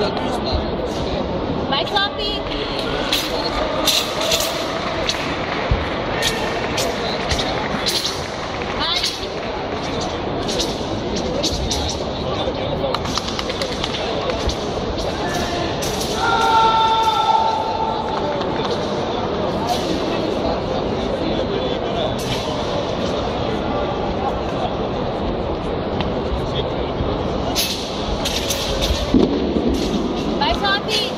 Might not Happy.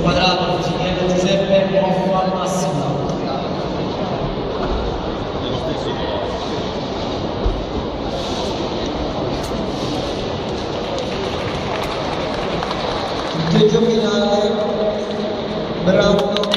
Quadrato consigliere Giuseppe Poco al massimo. Punteggio finale bravo